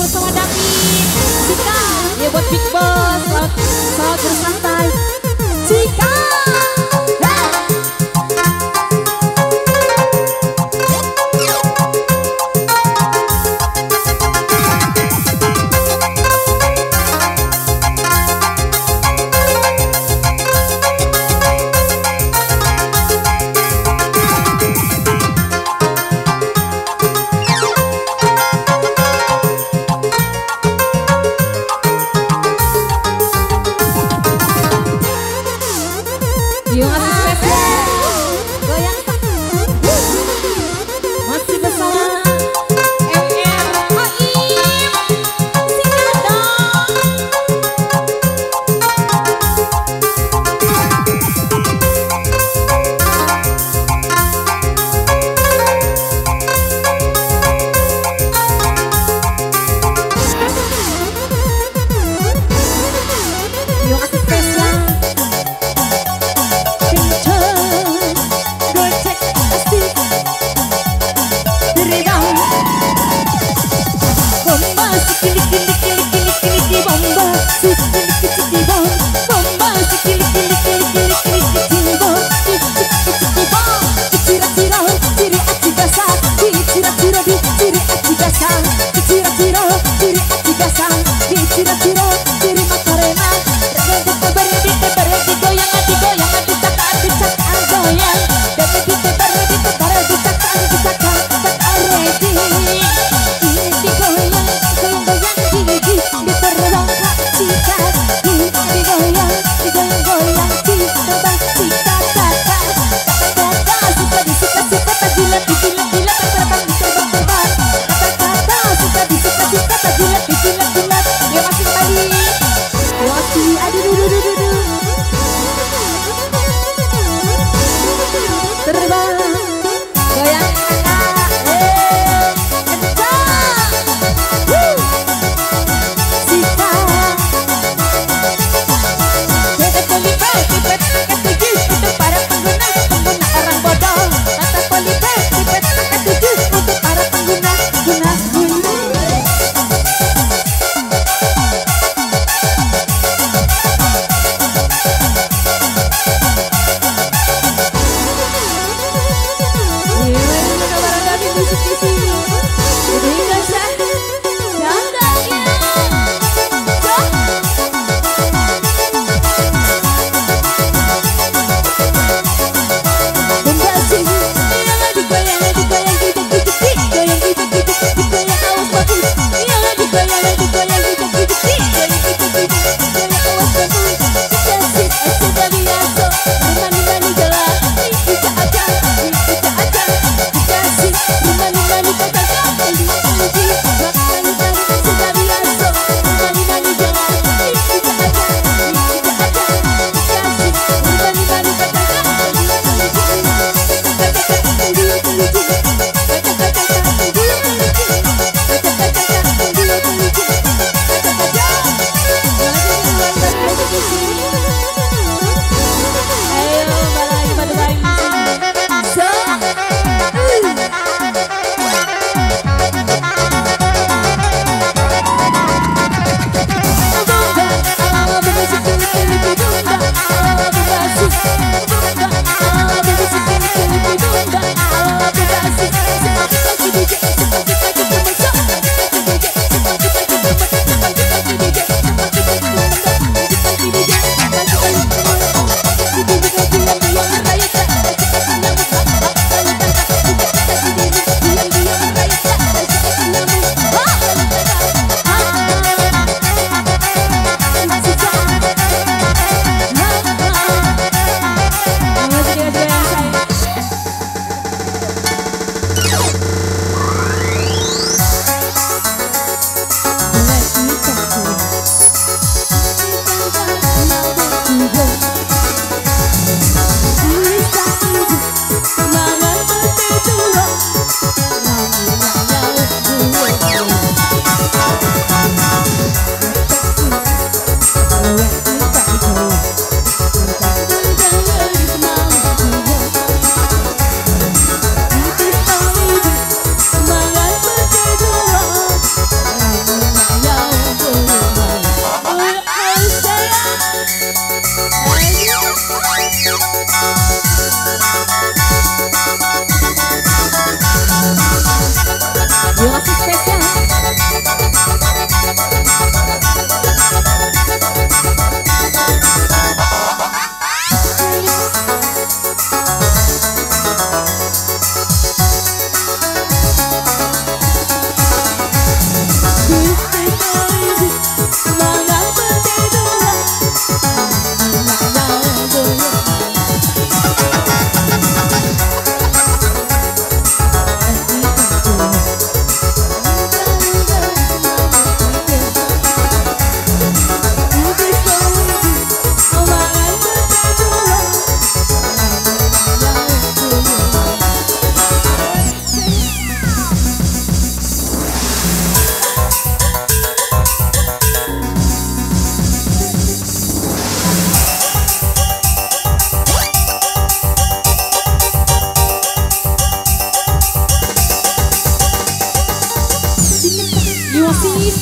bersama David. Cika Ya buat Big Boss Selamat, selamat bersantai Cika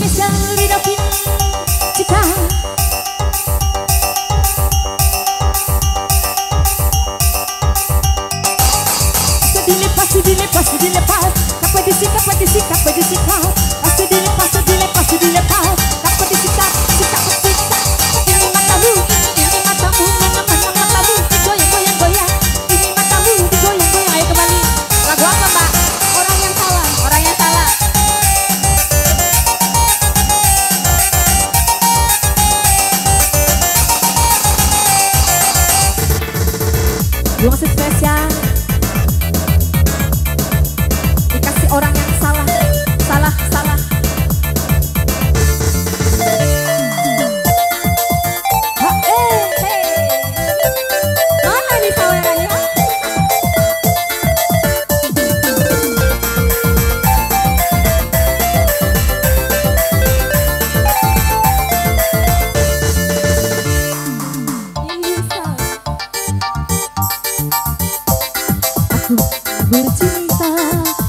me some bercinta.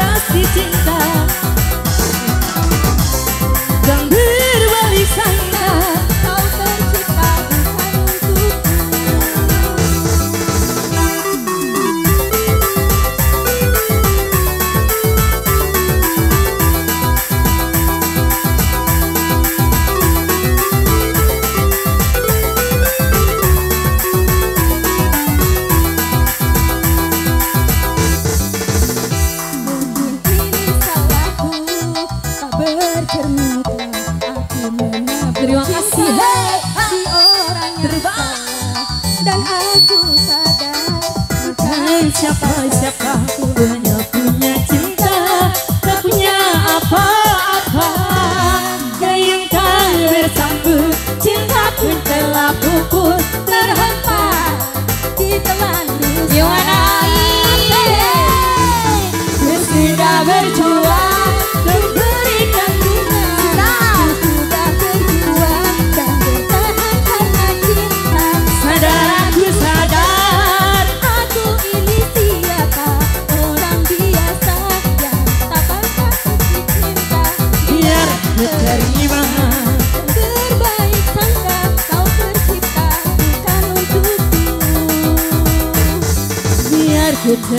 Orang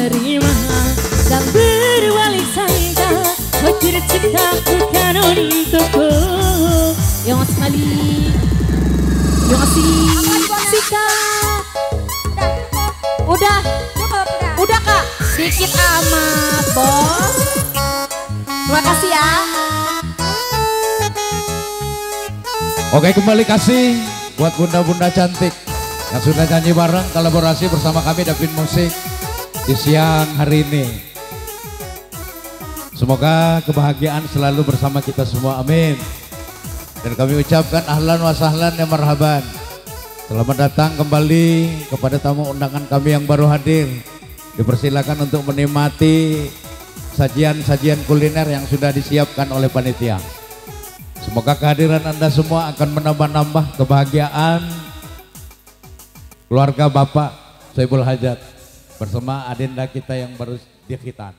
Terima dan berbalik sangka Kau tercipta bukan untukku. Yang sekali Yang kasih Sika Udah udah. Udah kak. Dikit amat bos. Terima kasih ya. Oke kembali kasih buat bunda-bunda cantik yang sudah nyanyi bareng kolaborasi bersama kami Davin Musik di siang hari ini. Semoga kebahagiaan selalu bersama kita semua, amin. Dan kami ucapkan ahlan wa sahlan ya marhaban. Selamat datang kembali kepada tamu undangan kami yang baru hadir. Dipersilakan untuk menikmati sajian-sajian kuliner yang sudah disiapkan oleh panitia. Semoga kehadiran Anda semua akan menambah-nambah kebahagiaan keluarga Bapak Soebul Hajat bersama adenda kita yang baru dikhitan.